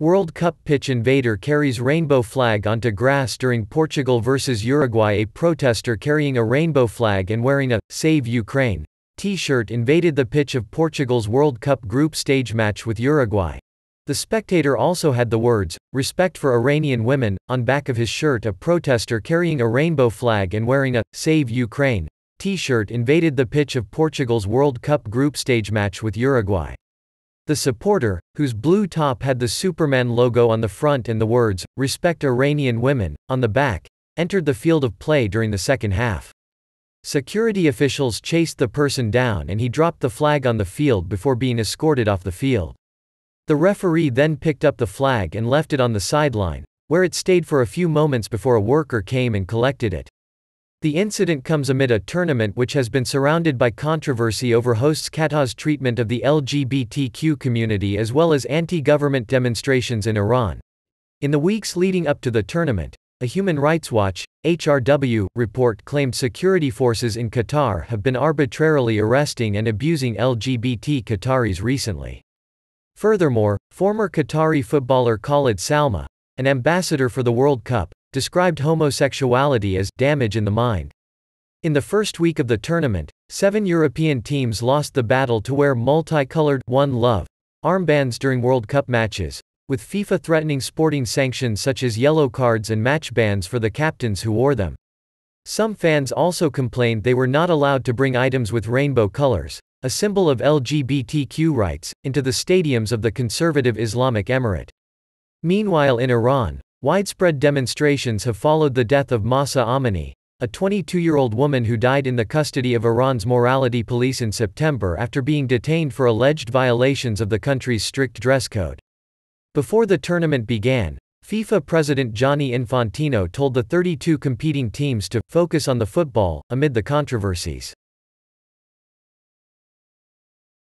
World Cup pitch invader carries rainbow flag onto grass during Portugal vs Uruguay A protester carrying a rainbow flag and wearing a Save Ukraine t-shirt invaded the pitch of Portugal's World Cup group stage match with Uruguay. The spectator also had the words, Respect for Iranian women, on back of his shirt a protester carrying a rainbow flag and wearing a Save Ukraine t-shirt invaded the pitch of Portugal's World Cup group stage match with Uruguay. The supporter, whose blue top had the Superman logo on the front and the words, Respect Iranian Women, on the back, entered the field of play during the second half. Security officials chased the person down and he dropped the flag on the field before being escorted off the field. The referee then picked up the flag and left it on the sideline, where it stayed for a few moments before a worker came and collected it. The incident comes amid a tournament which has been surrounded by controversy over hosts Qatar's treatment of the LGBTQ community as well as anti-government demonstrations in Iran. In the weeks leading up to the tournament, a Human Rights Watch HRW report claimed security forces in Qatar have been arbitrarily arresting and abusing LGBT Qataris recently. Furthermore, former Qatari footballer Khalid Salma, an ambassador for the World Cup, described homosexuality as damage in the mind. In the first week of the tournament, seven European teams lost the battle to wear multicolored One Love armbands during World Cup matches, with FIFA threatening sporting sanctions such as yellow cards and match bans for the captains who wore them. Some fans also complained they were not allowed to bring items with rainbow colors, a symbol of LGBTQ rights, into the stadiums of the conservative Islamic Emirate. Meanwhile in Iran, Widespread demonstrations have followed the death of Mahsa Amini, a 22-year-old woman who died in the custody of Iran's morality police in September after being detained for alleged violations of the country's strict dress code. Before the tournament began, FIFA President Gianni Infantino told the 32 competing teams to focus on the football amid the controversies.